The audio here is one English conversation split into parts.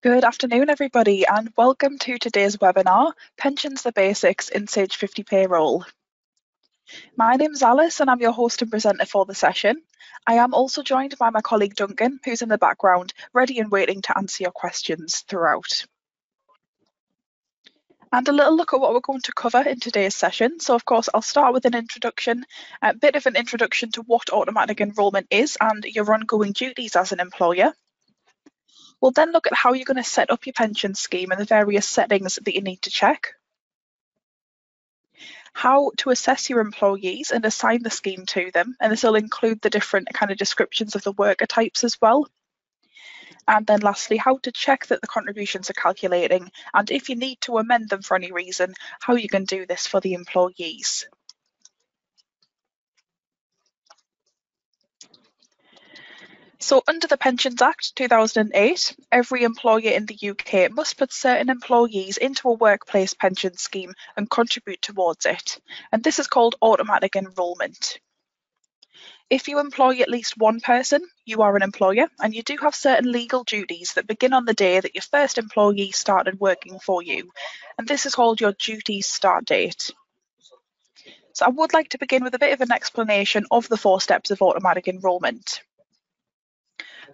Good afternoon, everybody, and welcome to today's webinar, Pensions the Basics in Sage 50 Payroll. My name is Alice and I'm your host and presenter for the session. I am also joined by my colleague Duncan, who's in the background, ready and waiting to answer your questions throughout. And a little look at what we're going to cover in today's session. So of course, I'll start with an introduction, a bit of an introduction to what automatic enrolment is and your ongoing duties as an employer. We'll then look at how you're going to set up your pension scheme and the various settings that you need to check. How to assess your employees and assign the scheme to them, and this will include the different kind of descriptions of the worker types as well. And then lastly, how to check that the contributions are calculating, and if you need to amend them for any reason, how you can do this for the employees. So under the Pensions Act 2008, every employer in the UK must put certain employees into a workplace pension scheme and contribute towards it. And this is called automatic enrolment. If you employ at least one person, you are an employer and you do have certain legal duties that begin on the day that your first employee started working for you. And this is called your duties start date. So I would like to begin with a bit of an explanation of the four steps of automatic enrolment.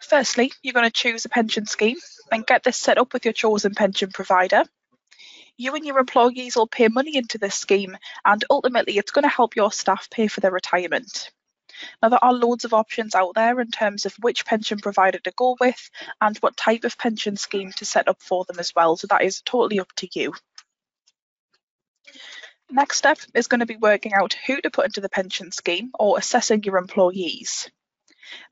Firstly, you're going to choose a pension scheme and get this set up with your chosen pension provider. You and your employees will pay money into this scheme and ultimately it's going to help your staff pay for their retirement. Now there are loads of options out there in terms of which pension provider to go with and what type of pension scheme to set up for them as well, so that is totally up to you. Next step is going to be working out who to put into the pension scheme or assessing your employees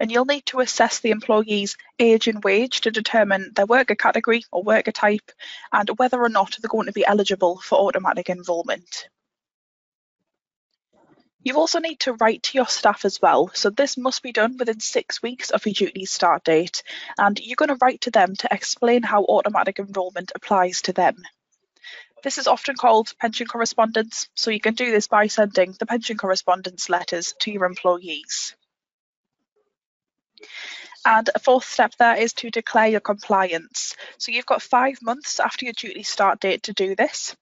and you'll need to assess the employee's age and wage to determine their worker category or worker type and whether or not they're going to be eligible for automatic enrolment. You also need to write to your staff as well, so this must be done within six weeks of your duty start date, and you're going to write to them to explain how automatic enrolment applies to them. This is often called pension correspondence, so you can do this by sending the pension correspondence letters to your employees. And a fourth step there is to declare your compliance. So you've got five months after your duty start date to do this.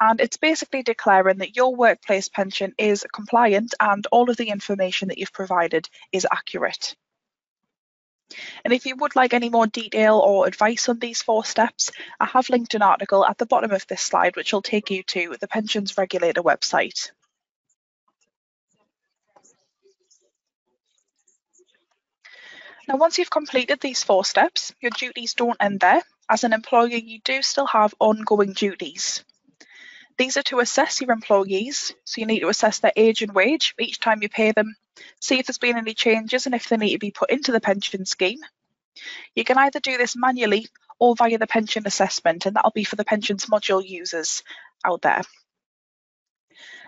And it's basically declaring that your workplace pension is compliant and all of the information that you've provided is accurate. And if you would like any more detail or advice on these four steps, I have linked an article at the bottom of this slide which will take you to the Pensions Regulator website. Now, once you've completed these four steps, your duties don't end there. As an employer, you do still have ongoing duties. These are to assess your employees, so you need to assess their age and wage each time you pay them, see if there's been any changes and if they need to be put into the pension scheme. You can either do this manually or via the pension assessment, and that'll be for the pensions module users out there.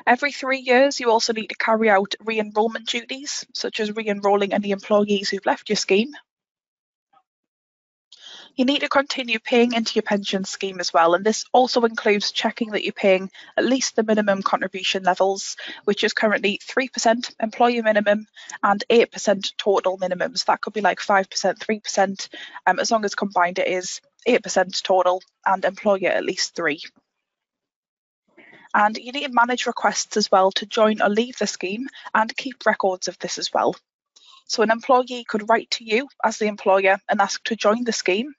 Every three years, you also need to carry out re-enrolment duties, such as re-enrolling any employees who've left your scheme. You need to continue paying into your pension scheme as well, and this also includes checking that you're paying at least the minimum contribution levels, which is currently 3% employer minimum and 8% total minimums. So that could be like 5%, 3%, um, as long as combined it is 8% total and employer at least 3 and you need to manage requests as well to join or leave the scheme and keep records of this as well. So an employee could write to you as the employer and ask to join the scheme.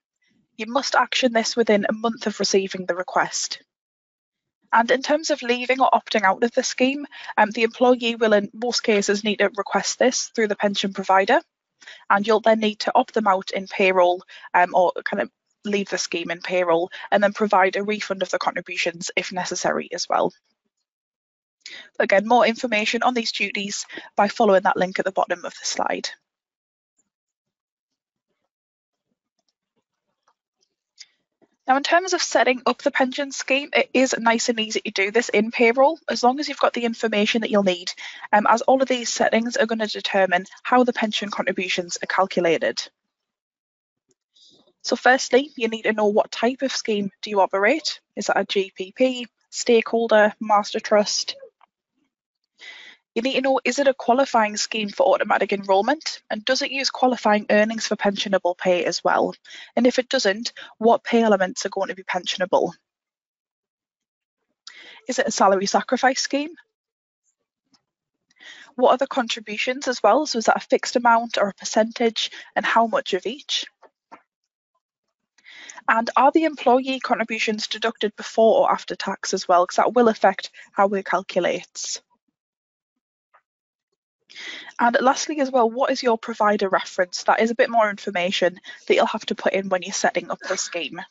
You must action this within a month of receiving the request. And in terms of leaving or opting out of the scheme, um, the employee will in most cases need to request this through the pension provider and you'll then need to opt them out in payroll um, or kind of leave the scheme in payroll and then provide a refund of the contributions if necessary as well. Again, more information on these duties by following that link at the bottom of the slide. Now, in terms of setting up the pension scheme, it is nice and easy to do this in payroll as long as you've got the information that you'll need, um, as all of these settings are going to determine how the pension contributions are calculated. So firstly, you need to know what type of scheme do you operate? Is that a GPP, stakeholder, master trust? You need to know is it a qualifying scheme for automatic enrolment and does it use qualifying earnings for pensionable pay as well? And if it doesn't, what pay elements are going to be pensionable? Is it a salary sacrifice scheme? What are the contributions as well? So is that a fixed amount or a percentage and how much of each? And are the employee contributions deducted before or after tax as well? Because that will affect how it calculates. And lastly as well, what is your provider reference? That is a bit more information that you'll have to put in when you're setting up the scheme.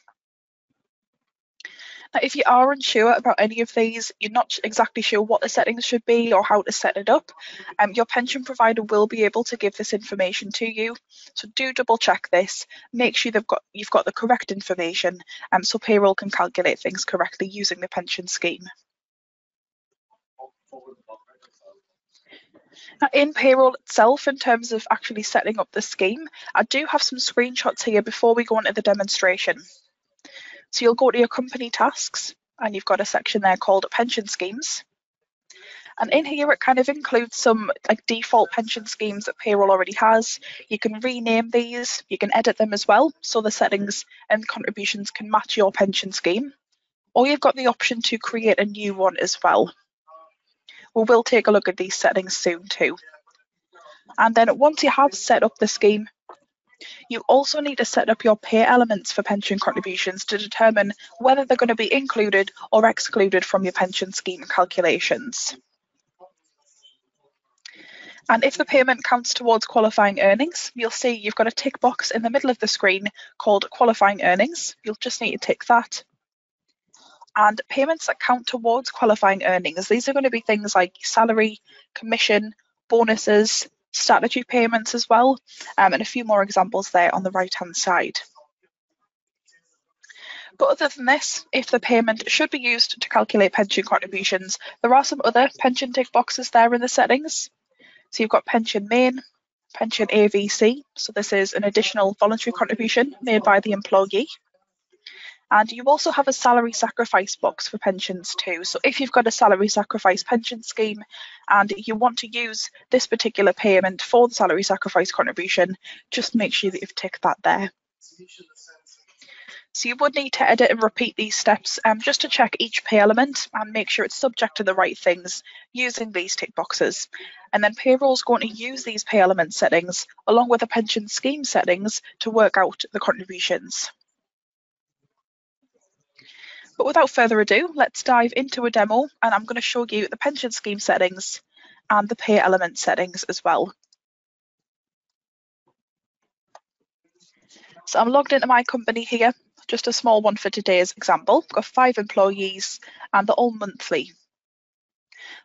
If you are unsure about any of these, you're not exactly sure what the settings should be or how to set it up, um, your pension provider will be able to give this information to you. So do double check this, make sure they've got you've got the correct information um, so payroll can calculate things correctly using the pension scheme. Now, in payroll itself, in terms of actually setting up the scheme, I do have some screenshots here before we go into the demonstration. So you'll go to your company tasks and you've got a section there called pension schemes. And in here, it kind of includes some like default pension schemes that payroll already has. You can rename these, you can edit them as well. So the settings and contributions can match your pension scheme. Or you've got the option to create a new one as well. We will take a look at these settings soon too. And then once you have set up the scheme, you also need to set up your pay elements for pension contributions to determine whether they're going to be included or excluded from your pension scheme calculations. And if the payment counts towards qualifying earnings, you'll see you've got a tick box in the middle of the screen called qualifying earnings. You'll just need to tick that and payments that count towards qualifying earnings. These are going to be things like salary, commission, bonuses, statutory payments as well, um, and a few more examples there on the right hand side. But other than this, if the payment should be used to calculate pension contributions, there are some other pension tick boxes there in the settings. So you've got pension main, pension AVC, so this is an additional voluntary contribution made by the employee. And you also have a salary sacrifice box for pensions too. So if you've got a salary sacrifice pension scheme and you want to use this particular payment for the salary sacrifice contribution, just make sure that you've ticked that there. So you would need to edit and repeat these steps um, just to check each pay element and make sure it's subject to the right things using these tick boxes. And then payroll is going to use these pay element settings along with the pension scheme settings to work out the contributions. But without further ado, let's dive into a demo and I'm going to show you the pension scheme settings and the pay element settings as well. So I'm logged into my company here, just a small one for today's example. I've got five employees and they're all monthly.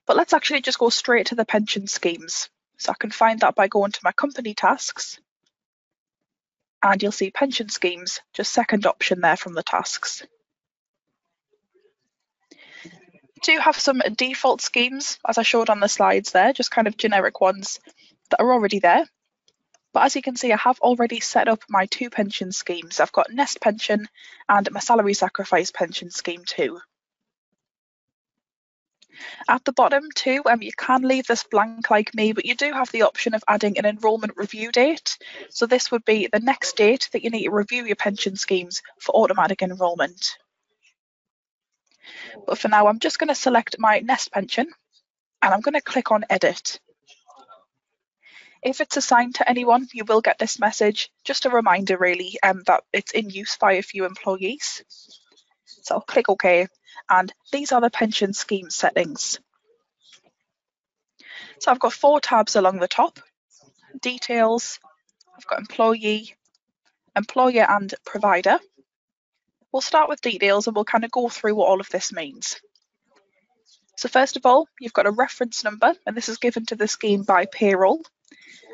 But let's actually just go straight to the pension schemes. So I can find that by going to my company tasks and you'll see pension schemes, just second option there from the tasks. Do have some default schemes, as I showed on the slides there, just kind of generic ones that are already there. But as you can see, I have already set up my two pension schemes. I've got Nest Pension and my Salary Sacrifice Pension Scheme too. At the bottom too, um, you can leave this blank like me, but you do have the option of adding an enrolment review date. So this would be the next date that you need to review your pension schemes for automatic enrolment. But for now, I'm just going to select my Nest pension and I'm going to click on edit. If it's assigned to anyone, you will get this message. Just a reminder really um, that it's in use by a few employees. So I'll click OK and these are the pension scheme settings. So I've got four tabs along the top, details, I've got employee, employer and provider. We'll start with details and we'll kind of go through what all of this means. So first of all, you've got a reference number and this is given to the scheme by payroll.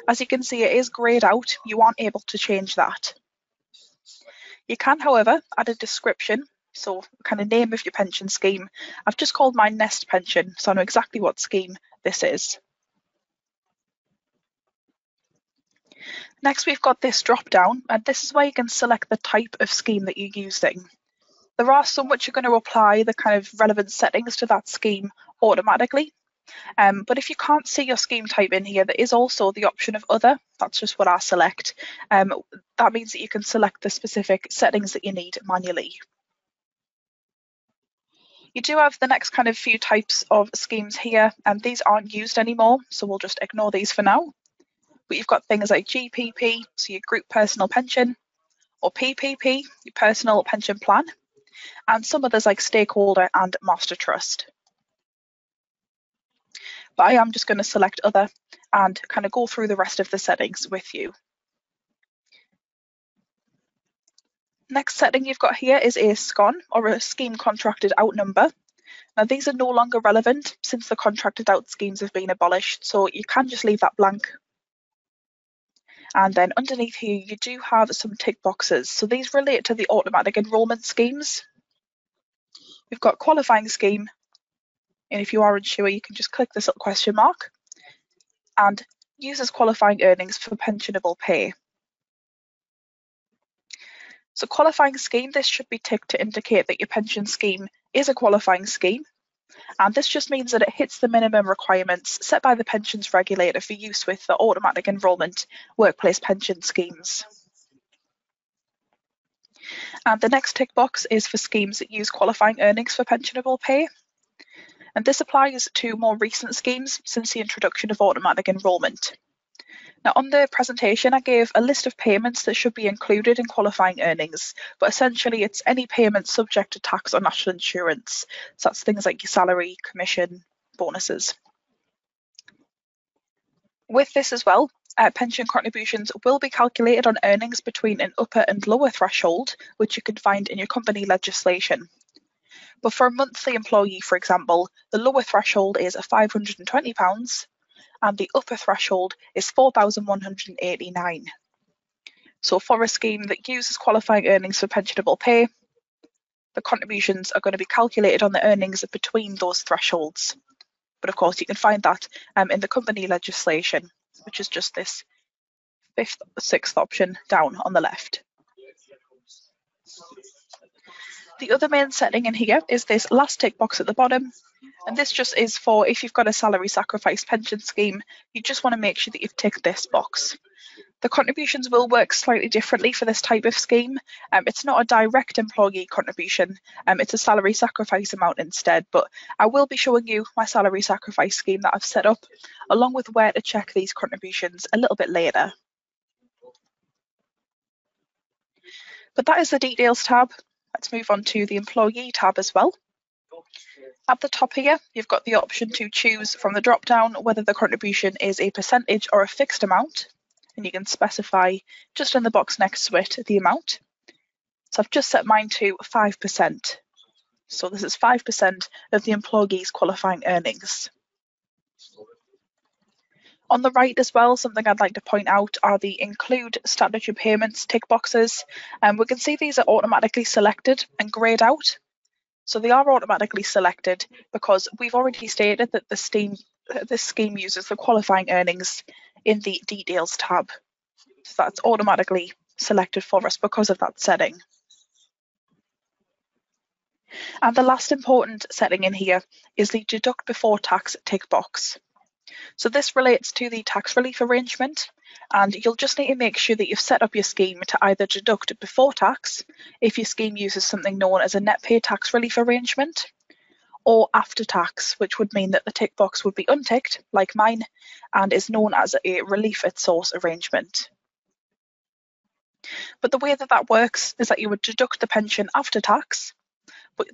As you can see, it is greyed out. You aren't able to change that. You can, however, add a description, so kind of name of your pension scheme. I've just called my Nest pension, so I know exactly what scheme this is. Next, we've got this drop down, and this is where you can select the type of scheme that you're using. There are some which are going to apply the kind of relevant settings to that scheme automatically. Um, but if you can't see your scheme type in here, there is also the option of other. That's just what I select. Um, that means that you can select the specific settings that you need manually. You do have the next kind of few types of schemes here, and these aren't used anymore, so we'll just ignore these for now. But you've got things like GPP, so your group personal pension, or PPP, your personal pension plan, and some others like stakeholder and master trust. But I am just going to select other and kind of go through the rest of the settings with you. Next setting you've got here is a SCON or a scheme contracted out number. Now these are no longer relevant since the contracted out schemes have been abolished, so you can just leave that blank. And then underneath here you do have some tick boxes. So these relate to the automatic enrolment schemes. We've got qualifying scheme, and if you are unsure you can just click this little question mark and uses qualifying earnings for pensionable pay. So qualifying scheme, this should be ticked to indicate that your pension scheme is a qualifying scheme. And this just means that it hits the minimum requirements set by the pensions regulator for use with the automatic enrolment workplace pension schemes. And the next tick box is for schemes that use qualifying earnings for pensionable pay. And this applies to more recent schemes since the introduction of automatic enrolment. Now on the presentation I gave a list of payments that should be included in qualifying earnings, but essentially it's any payment subject to tax or national insurance. So that's things like your salary, commission, bonuses. With this as well, uh, pension contributions will be calculated on earnings between an upper and lower threshold, which you can find in your company legislation. But for a monthly employee, for example, the lower threshold is £520 and the upper threshold is 4,189. So for a scheme that uses qualifying earnings for pensionable pay, the contributions are going to be calculated on the earnings between those thresholds. But of course, you can find that um, in the company legislation, which is just this fifth, sixth option down on the left. The other main setting in here is this last tick box at the bottom, and this just is for if you've got a salary sacrifice pension scheme, you just want to make sure that you've ticked this box. The contributions will work slightly differently for this type of scheme. Um, it's not a direct employee contribution, um, it's a salary sacrifice amount instead, but I will be showing you my salary sacrifice scheme that I've set up, along with where to check these contributions a little bit later. But that is the details tab. Let's move on to the employee tab as well. At the top here, you've got the option to choose from the drop down whether the contribution is a percentage or a fixed amount. And you can specify just in the box next to it the amount. So I've just set mine to 5%. So this is 5% of the employee's qualifying earnings. On the right as well, something I'd like to point out are the include statutory payments tick boxes. And we can see these are automatically selected and greyed out. So they are automatically selected because we've already stated that the scheme, this scheme uses the qualifying earnings in the details tab. So that's automatically selected for us because of that setting. And the last important setting in here is the deduct before tax tick box. So this relates to the tax relief arrangement and you'll just need to make sure that you've set up your scheme to either deduct before tax if your scheme uses something known as a net pay tax relief arrangement or after tax, which would mean that the tick box would be unticked, like mine, and is known as a relief at source arrangement. But the way that that works is that you would deduct the pension after tax,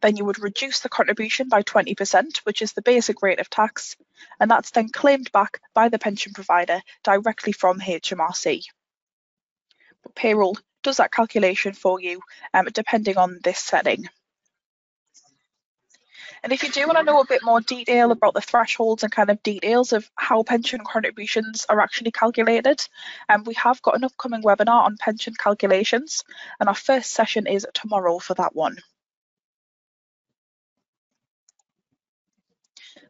then you would reduce the contribution by 20%, which is the basic rate of tax, and that's then claimed back by the pension provider directly from HMRC. But payroll does that calculation for you um, depending on this setting. And if you do want to know a bit more detail about the thresholds and kind of details of how pension contributions are actually calculated, um, we have got an upcoming webinar on pension calculations, and our first session is tomorrow for that one.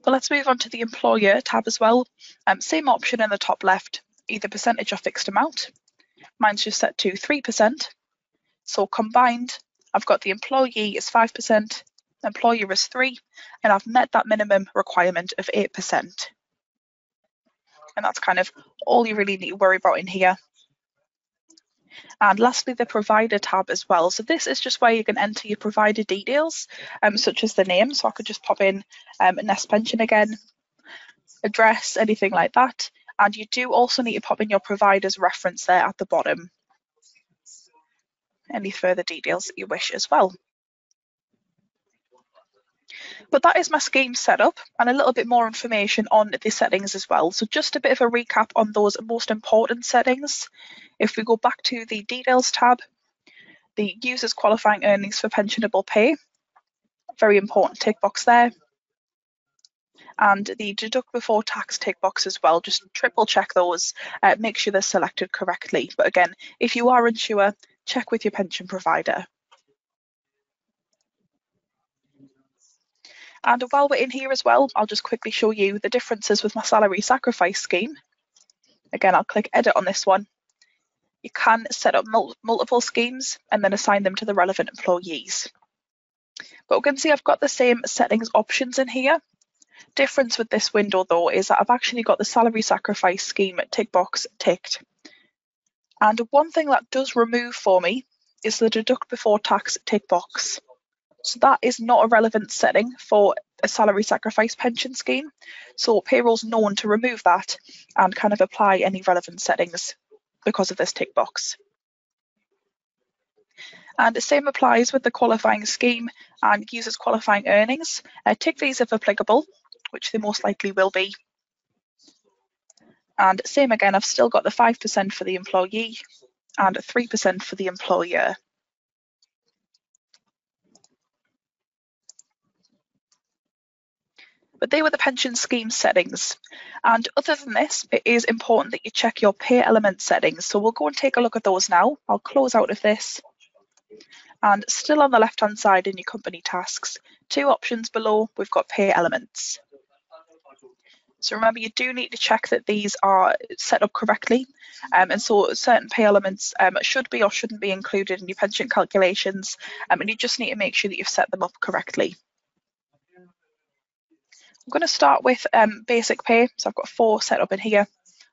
But let's move on to the employer tab as well. Um, same option in the top left, either percentage or fixed amount. Mine's just set to 3%. So combined, I've got the employee is 5%, employer is three, and I've met that minimum requirement of 8%. And that's kind of all you really need to worry about in here. And lastly, the provider tab as well. So this is just where you can enter your provider details, um, such as the name. So I could just pop in um, Nest Pension again, address, anything like that. And you do also need to pop in your provider's reference there at the bottom. Any further details that you wish as well. But that is my scheme setup and a little bit more information on the settings as well. So just a bit of a recap on those most important settings. If we go back to the details tab, the user's qualifying earnings for pensionable pay, very important tick box there. And the deduct before tax tick box as well, just triple check those, uh, make sure they're selected correctly. But again, if you are unsure, check with your pension provider. And while we're in here as well, I'll just quickly show you the differences with my salary sacrifice scheme. Again, I'll click edit on this one. You can set up mul multiple schemes and then assign them to the relevant employees. But we can see I've got the same settings options in here. Difference with this window though is that I've actually got the salary sacrifice scheme tick box ticked. And one thing that does remove for me is the deduct before tax tick box. So that is not a relevant setting for a salary sacrifice pension scheme. So payroll's known to remove that and kind of apply any relevant settings because of this tick box. And the same applies with the qualifying scheme and users qualifying earnings. Uh, tick these if applicable, which they most likely will be. And same again, I've still got the 5% for the employee and 3% for the employer. But they were the pension scheme settings. And other than this, it is important that you check your pay element settings. So we'll go and take a look at those now. I'll close out of this. And still on the left hand side in your company tasks, two options below, we've got pay elements. So remember, you do need to check that these are set up correctly. Um, and so certain pay elements um, should be or shouldn't be included in your pension calculations. Um, and you just need to make sure that you've set them up correctly. I'm going to start with um, basic pay. So I've got four set up in here.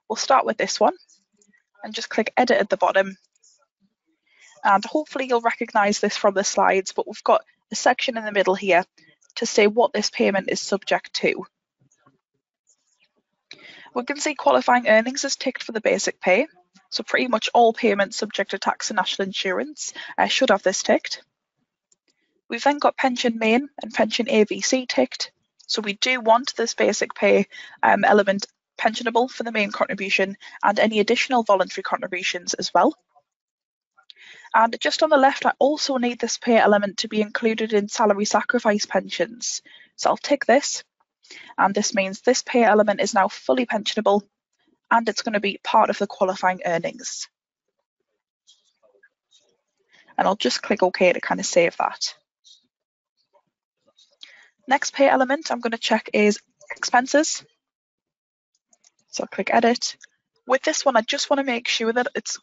We'll start with this one and just click edit at the bottom. And hopefully you'll recognize this from the slides, but we've got a section in the middle here to say what this payment is subject to. We can see qualifying earnings is ticked for the basic pay. So pretty much all payments subject to tax and national insurance uh, should have this ticked. We've then got pension main and pension AVC ticked. So we do want this basic pay um, element pensionable for the main contribution and any additional voluntary contributions as well. And just on the left, I also need this pay element to be included in salary sacrifice pensions. So I'll tick this, and this means this pay element is now fully pensionable and it's going to be part of the qualifying earnings. And I'll just click OK to kind of save that. Next pay element I'm going to check is expenses. So I'll click edit. With this one, I just want to make sure that it's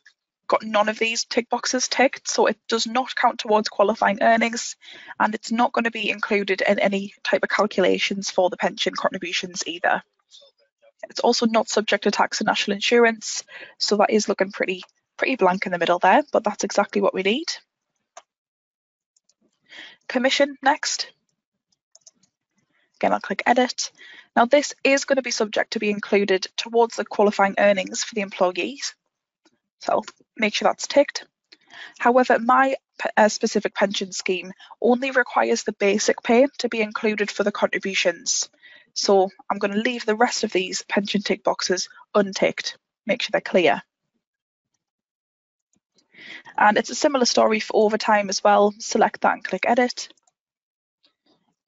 got none of these tick boxes ticked, so it does not count towards qualifying earnings, and it's not going to be included in any type of calculations for the pension contributions either. It's also not subject to tax and national insurance, so that is looking pretty pretty blank in the middle there, but that's exactly what we need. Commission next. Again, I'll click edit. Now this is going to be subject to be included towards the qualifying earnings for the employees. So make sure that's ticked. However, my uh, specific pension scheme only requires the basic pay to be included for the contributions. So I'm going to leave the rest of these pension tick boxes unticked, make sure they're clear. And it's a similar story for overtime as well. Select that and click edit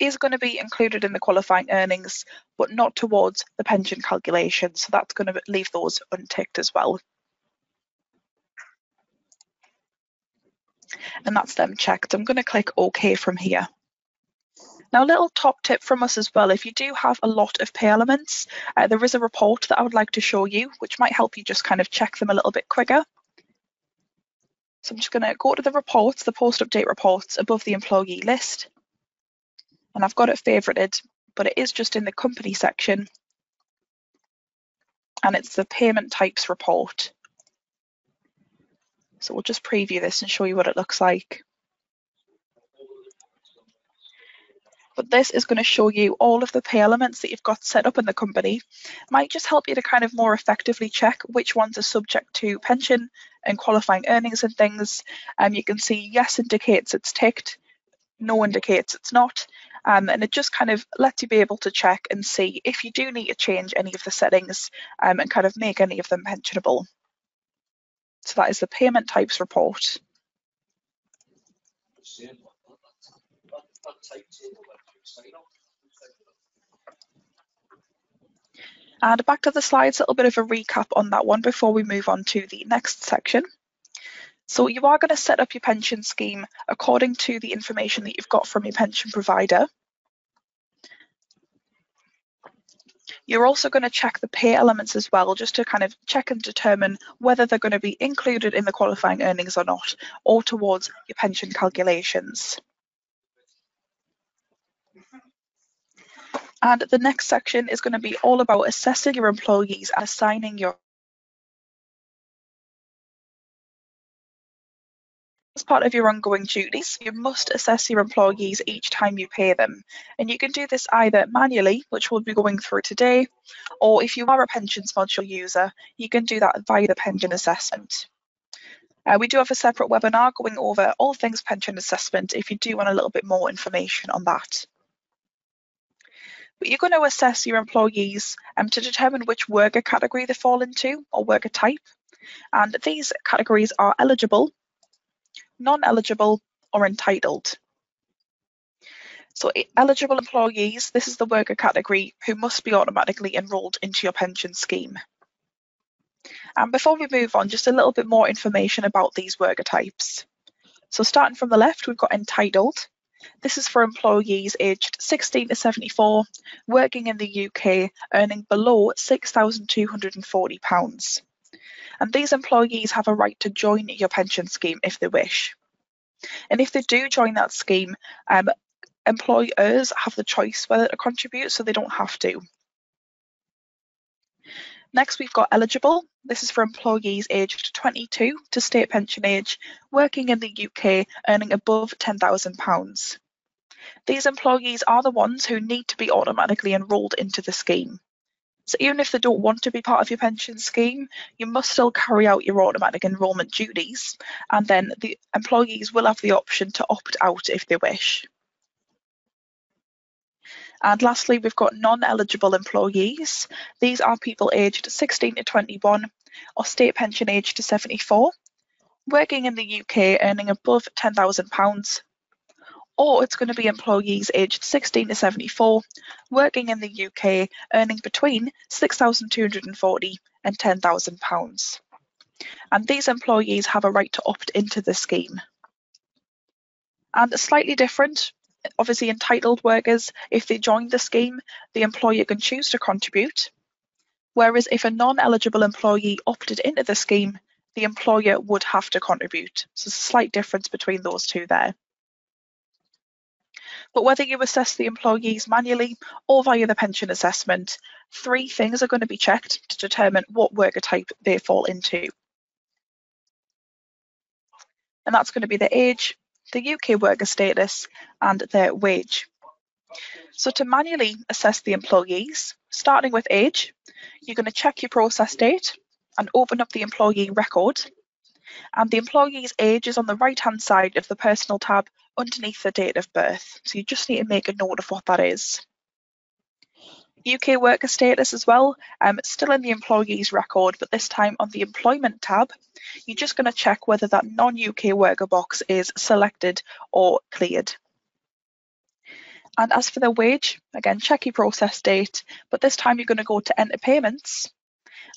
is going to be included in the qualifying earnings, but not towards the pension calculation. So that's going to leave those unticked as well. And that's them checked. I'm going to click OK from here. Now, a little top tip from us as well, if you do have a lot of pay elements, uh, there is a report that I would like to show you, which might help you just kind of check them a little bit quicker. So I'm just going to go to the reports, the post-update reports above the employee list And I've got it favorited, but it is just in the company section. And it's the payment types report. So we'll just preview this and show you what it looks like. but this is going to show you all of the pay elements that you've got set up in the company. Might just help you to kind of more effectively check which ones are subject to pension and qualifying earnings and things. Um, you can see yes indicates it's ticked, no indicates it's not. Um, and it just kind of lets you be able to check and see if you do need to change any of the settings um, and kind of make any of them pensionable. So that is the payment types report. And back to the slides, a little bit of a recap on that one before we move on to the next section. So you are going to set up your pension scheme according to the information that you've got from your pension provider. You're also going to check the pay elements as well, just to kind of check and determine whether they're going to be included in the qualifying earnings or not, or towards your pension calculations. And the next section is going to be all about assessing your employees and assigning your As part of your ongoing duties, you must assess your employees each time you pay them. And you can do this either manually, which we'll be going through today, or if you are a pensions module user, you can do that via the pension assessment. Uh, we do have a separate webinar going over all things pension assessment if you do want a little bit more information on that but you're going to assess your employees um, to determine which worker category they fall into or worker type. And these categories are eligible, non-eligible or entitled. So eligible employees, this is the worker category who must be automatically enrolled into your pension scheme. And before we move on, just a little bit more information about these worker types. So starting from the left, we've got entitled. This is for employees aged 16 to 74, working in the UK, earning below £6,240. And these employees have a right to join your pension scheme if they wish. And if they do join that scheme, um, employers have the choice whether to contribute, so they don't have to. Next, we've got eligible. This is for employees aged 22 to state pension age, working in the UK, earning above £10,000. These employees are the ones who need to be automatically enrolled into the scheme. So even if they don't want to be part of your pension scheme, you must still carry out your automatic enrolment duties, and then the employees will have the option to opt out if they wish. And lastly, we've got non-eligible employees. These are people aged 16 to 21 or state pension age to 74, working in the UK earning above £10,000, or it's going to be employees aged 16 to 74, working in the UK earning between £6,240 and £10,000. And these employees have a right to opt into the scheme. And slightly different obviously entitled workers, if they join the scheme, the employer can choose to contribute. Whereas if a non-eligible employee opted into the scheme, the employer would have to contribute. So there's a slight difference between those two there. But whether you assess the employees manually or via the pension assessment, three things are going to be checked to determine what worker type they fall into. And that's going to be the age, the UK worker status and their wage. So to manually assess the employees, starting with age, you're going to check your process date and open up the employee record. And the employee's age is on the right hand side of the personal tab underneath the date of birth. So you just need to make a note of what that is. UK worker status as well, um, still in the employee's record, but this time on the employment tab, you're just going to check whether that non-UK worker box is selected or cleared. And as for the wage, again, check your process date, but this time you're going to go to enter payments.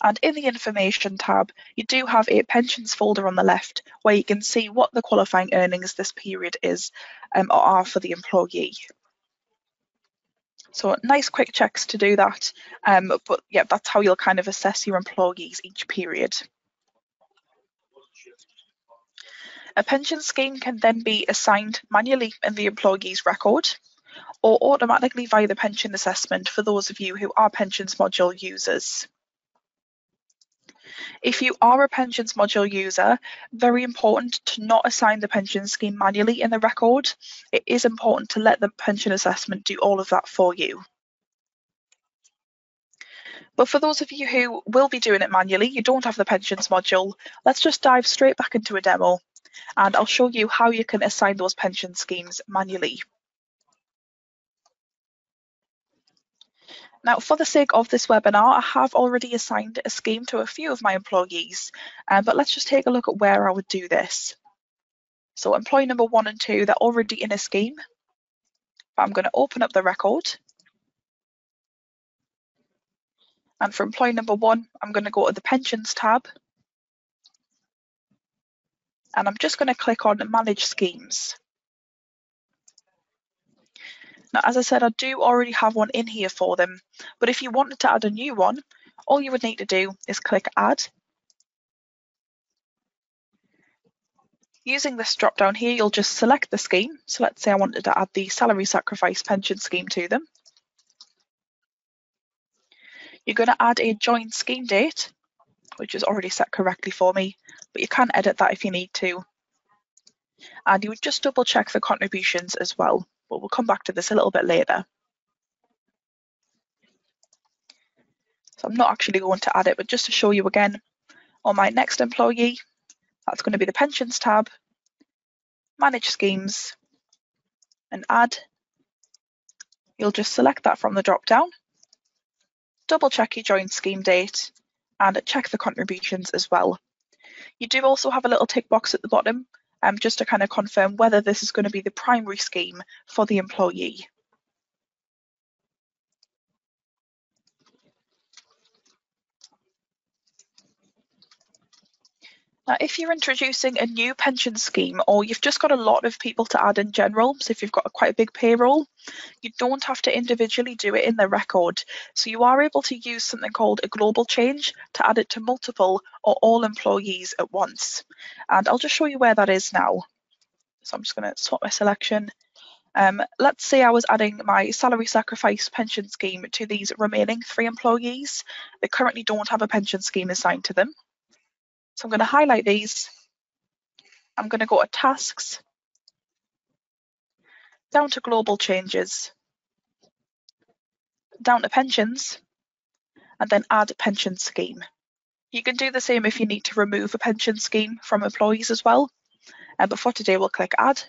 And in the information tab, you do have a pensions folder on the left where you can see what the qualifying earnings this period is um, or are for the employee. So nice quick checks to do that. Um, but yeah, that's how you'll kind of assess your employees each period. A pension scheme can then be assigned manually in the employee's record, or automatically via the pension assessment for those of you who are pensions module users. If you are a pensions module user, very important to not assign the pension scheme manually in the record. It is important to let the pension assessment do all of that for you. But for those of you who will be doing it manually, you don't have the pensions module, let's just dive straight back into a demo and I'll show you how you can assign those pension schemes manually. Now, for the sake of this webinar, I have already assigned a scheme to a few of my employees, um, but let's just take a look at where I would do this. So employee number one and two, they're already in a scheme. I'm going to open up the record. And for employee number one, I'm going to go to the pensions tab. And I'm just going to click on manage schemes. Now, as I said, I do already have one in here for them, but if you wanted to add a new one, all you would need to do is click add. Using this drop down here, you'll just select the scheme. So let's say I wanted to add the salary sacrifice pension scheme to them. You're going to add a joint scheme date, which is already set correctly for me, but you can edit that if you need to. And you would just double check the contributions as well, but we'll come back to this a little bit later. So I'm not actually going to add it, but just to show you again, on my next employee, that's going to be the pensions tab, manage schemes, and add. You'll just select that from the drop down double check your joint scheme date and check the contributions as well. You do also have a little tick box at the bottom um, just to kind of confirm whether this is going to be the primary scheme for the employee. Now, if you're introducing a new pension scheme or you've just got a lot of people to add in general, so if you've got a quite a big payroll, you don't have to individually do it in the record. So you are able to use something called a global change to add it to multiple or all employees at once. And I'll just show you where that is now. So I'm just going to swap my selection. Um, let's say I was adding my salary sacrifice pension scheme to these remaining three employees. They currently don't have a pension scheme assigned to them. So I'm going to highlight these. I'm going to go to tasks, down to global changes, down to pensions, and then add pension scheme. You can do the same if you need to remove a pension scheme from employees as well. Uh, but for today, we'll click add.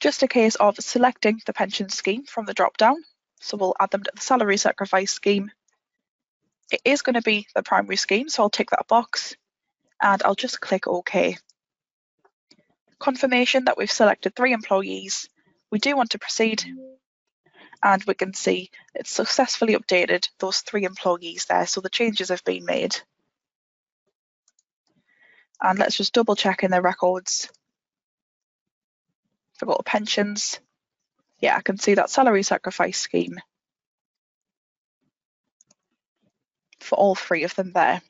Just a case of selecting the pension scheme from the drop down. So we'll add them to the salary sacrifice scheme it is going to be the primary scheme, so I'll tick that box and I'll just click OK. Confirmation that we've selected three employees. We do want to proceed and we can see it's successfully updated those three employees there, so the changes have been made. And let's just double check in the records. To pensions, yeah, I can see that salary sacrifice scheme for all three of them there.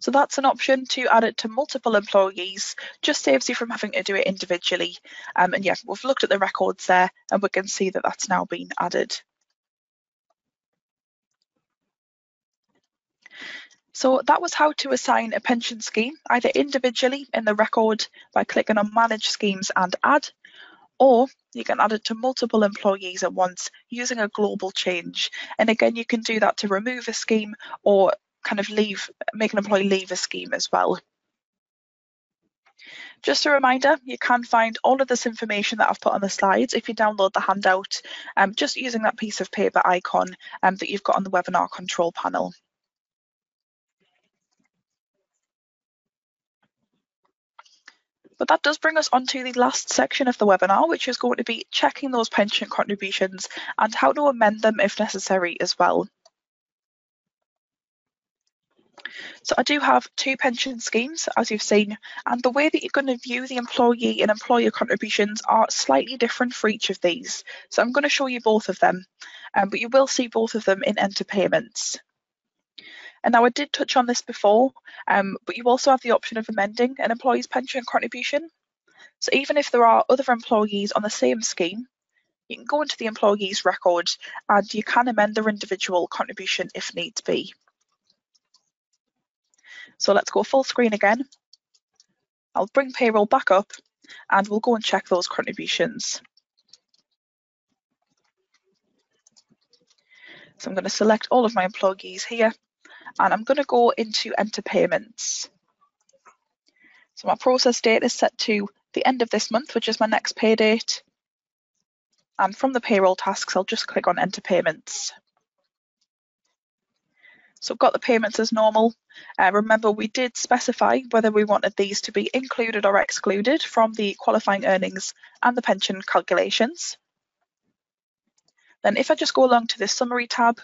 So that's an option to add it to multiple employees, just saves you from having to do it individually. Um, and yeah, we've looked at the records there and we can see that that's now been added. So that was how to assign a pension scheme, either individually in the record by clicking on Manage Schemes and Add, or you can add it to multiple employees at once using a global change. And again, you can do that to remove a scheme or kind of leave, make an employee leave a scheme as well. Just a reminder, you can find all of this information that I've put on the slides if you download the handout, um, just using that piece of paper icon um, that you've got on the webinar control panel. But that does bring us on to the last section of the webinar, which is going to be checking those pension contributions and how to amend them if necessary as well. So I do have two pension schemes, as you've seen, and the way that you're going to view the employee and employer contributions are slightly different for each of these. So I'm going to show you both of them, um, but you will see both of them in enter payments. And now I did touch on this before, um, but you also have the option of amending an employee's pension contribution. So even if there are other employees on the same scheme, you can go into the employees record and you can amend their individual contribution if needs be. So let's go full screen again. I'll bring payroll back up and we'll go and check those contributions. So I'm going to select all of my employees here and I'm going to go into enter payments. So my process date is set to the end of this month, which is my next pay date. And from the payroll tasks, I'll just click on enter payments. So I've got the payments as normal. Uh, remember, we did specify whether we wanted these to be included or excluded from the qualifying earnings and the pension calculations. Then if I just go along to this summary tab,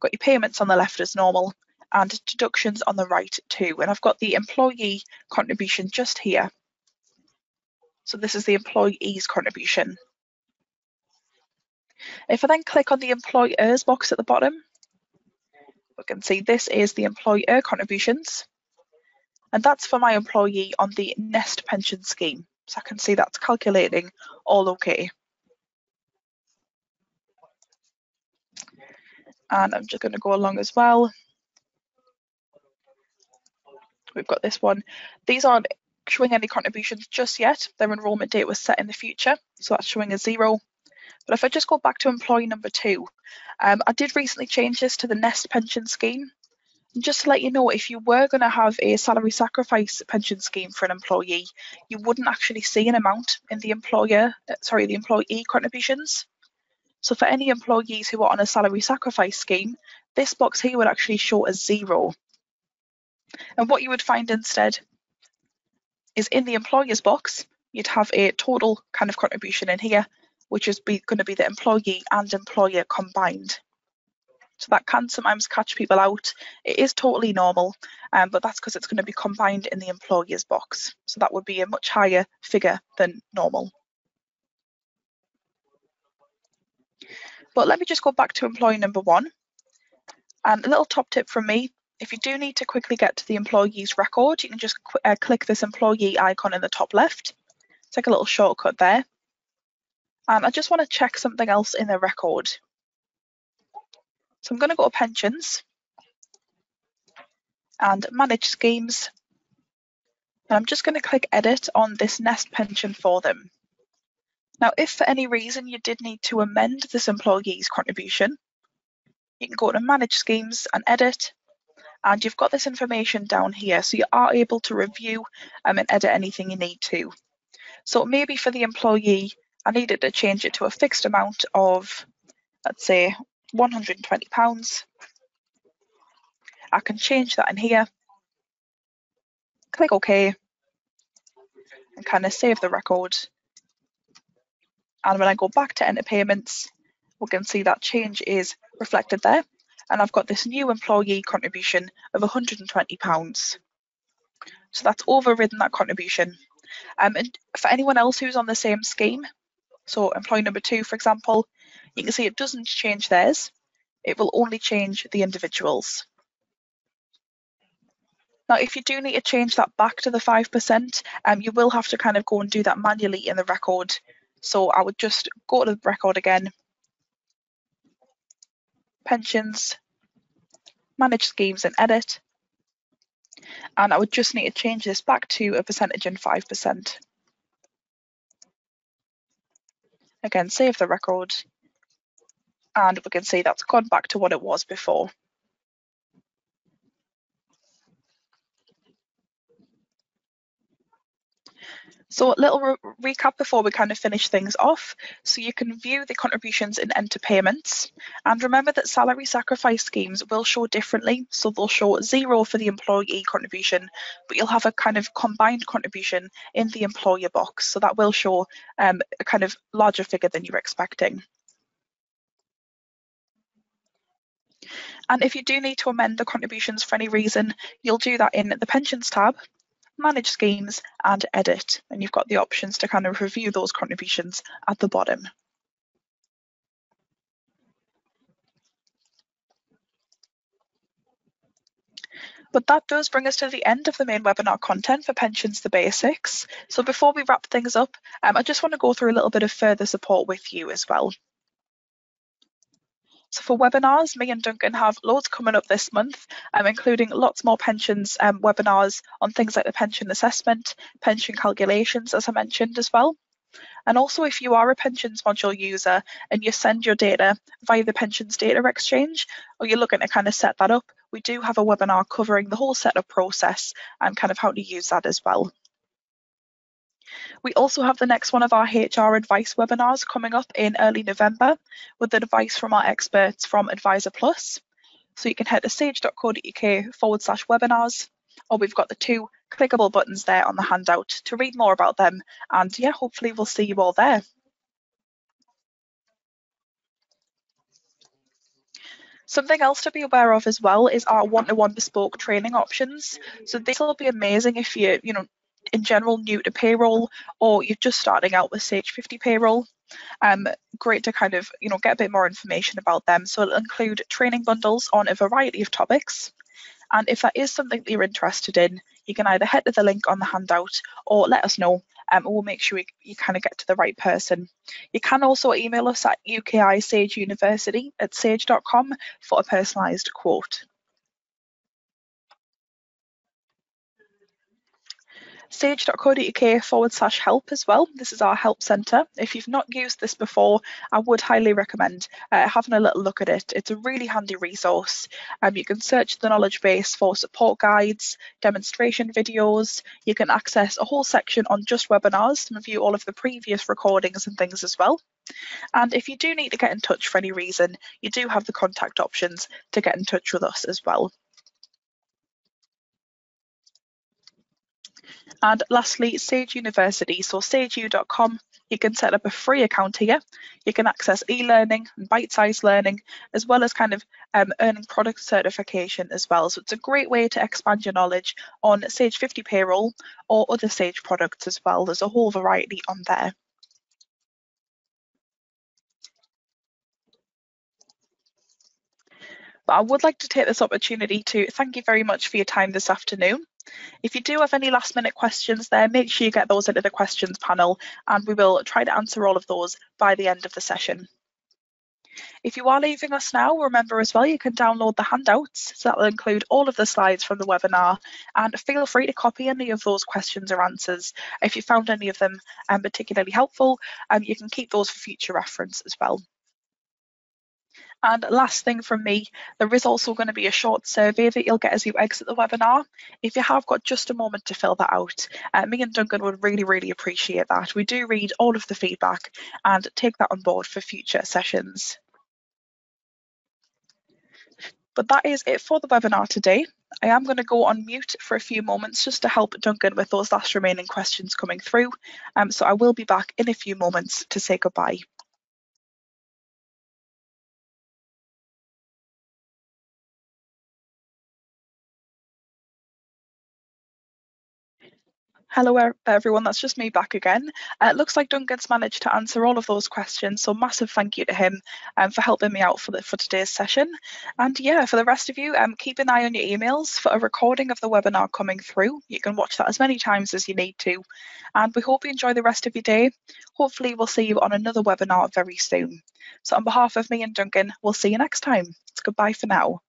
got your payments on the left as normal and deductions on the right too. And I've got the employee contribution just here. So this is the employee's contribution. If I then click on the employers box at the bottom, we can see this is the employer contributions. And that's for my employee on the Nest pension scheme. So I can see that's calculating all okay. and I'm just going to go along as well. We've got this one. These aren't showing any contributions just yet. Their enrolment date was set in the future, so that's showing a zero. But if I just go back to employee number two, um, I did recently change this to the Nest pension scheme. And just to let you know, if you were going to have a salary sacrifice pension scheme for an employee, you wouldn't actually see an amount in the employer, uh, sorry, the employee contributions. So for any employees who are on a salary sacrifice scheme, this box here would actually show as zero. And what you would find instead is in the employer's box, you'd have a total kind of contribution in here, which is going to be the employee and employer combined. So that can sometimes catch people out. It is totally normal, um, but that's because it's going to be combined in the employer's box. So that would be a much higher figure than normal. But let me just go back to employee number one. And a little top tip from me, if you do need to quickly get to the employee's record, you can just uh, click this employee icon in the top left. Take a little shortcut there. And I just want to check something else in the record. So I'm going to go to pensions and manage schemes. And I'm just going to click edit on this nest pension for them. Now, if for any reason you did need to amend this employee's contribution, you can go to Manage Schemes and Edit, and you've got this information down here, so you are able to review um, and edit anything you need to. So maybe for the employee, I needed to change it to a fixed amount of, let's say, £120. I can change that in here, click OK, and kind of save the record. And when I go back to enter payments, we can see that change is reflected there. And I've got this new employee contribution of £120. So that's overridden that contribution. Um, and for anyone else who's on the same scheme, so employee number two, for example, you can see it doesn't change theirs. It will only change the individuals. Now, if you do need to change that back to the 5%, um, you will have to kind of go and do that manually in the record so I would just go to the record again, pensions, manage schemes and edit. And I would just need to change this back to a percentage and 5%. Again, save the record. And we can see that's gone back to what it was before. So a little re recap before we kind of finish things off. So you can view the contributions in enter payments. And remember that salary sacrifice schemes will show differently. So they'll show zero for the employee contribution, but you'll have a kind of combined contribution in the employer box. So that will show um, a kind of larger figure than you're expecting. And if you do need to amend the contributions for any reason, you'll do that in the pensions tab manage schemes and edit. And you've got the options to kind of review those contributions at the bottom. But that does bring us to the end of the main webinar content for Pensions the Basics. So before we wrap things up, um, I just want to go through a little bit of further support with you as well. So for webinars, me and Duncan have loads coming up this month, um, including lots more pensions um, webinars on things like the pension assessment, pension calculations, as I mentioned as well. And also if you are a pensions module user and you send your data via the pensions data exchange, or you're looking to kind of set that up, we do have a webinar covering the whole setup process and kind of how to use that as well. We also have the next one of our HR advice webinars coming up in early November with the advice from our experts from Advisor Plus. So you can head to sage.co.uk forward slash webinars, or we've got the two clickable buttons there on the handout to read more about them. And yeah, hopefully we'll see you all there. Something else to be aware of as well is our one-to-one -one bespoke training options. So this will be amazing if you, you know, in general new to payroll or you're just starting out with Sage 50 payroll. Um, great to kind of you know get a bit more information about them. So it'll include training bundles on a variety of topics. And if that is something that you're interested in, you can either head to the link on the handout or let us know um, and we'll make sure you kind of get to the right person. You can also email us at UKI Sage University at sage.com for a personalised quote. sage.co.uk forward slash help as well. This is our help centre. If you've not used this before, I would highly recommend uh, having a little look at it. It's a really handy resource. Um, you can search the knowledge base for support guides, demonstration videos. You can access a whole section on just webinars to review all of the previous recordings and things as well. And if you do need to get in touch for any reason, you do have the contact options to get in touch with us as well. And lastly, Sage University, so sageu.com. You can set up a free account here. You can access e-learning and bite-sized learning, as well as kind of um, earning product certification as well. So it's a great way to expand your knowledge on Sage 50 payroll or other Sage products as well. There's a whole variety on there. But I would like to take this opportunity to thank you very much for your time this afternoon. If you do have any last minute questions there, make sure you get those into the questions panel and we will try to answer all of those by the end of the session. If you are leaving us now, remember as well you can download the handouts, so that will include all of the slides from the webinar, and feel free to copy any of those questions or answers. If you found any of them um, particularly helpful, um, you can keep those for future reference as well. And last thing from me, there is also going to be a short survey that you'll get as you exit the webinar. If you have got just a moment to fill that out, uh, me and Duncan would really, really appreciate that. We do read all of the feedback and take that on board for future sessions. But that is it for the webinar today. I am going to go on mute for a few moments just to help Duncan with those last remaining questions coming through. Um, so I will be back in a few moments to say goodbye. Hello everyone, that's just me back again. Uh, it looks like Duncan's managed to answer all of those questions, so massive thank you to him um, for helping me out for, the, for today's session. And yeah, for the rest of you, um, keep an eye on your emails for a recording of the webinar coming through. You can watch that as many times as you need to. And we hope you enjoy the rest of your day. Hopefully we'll see you on another webinar very soon. So on behalf of me and Duncan, we'll see you next time. It's goodbye for now.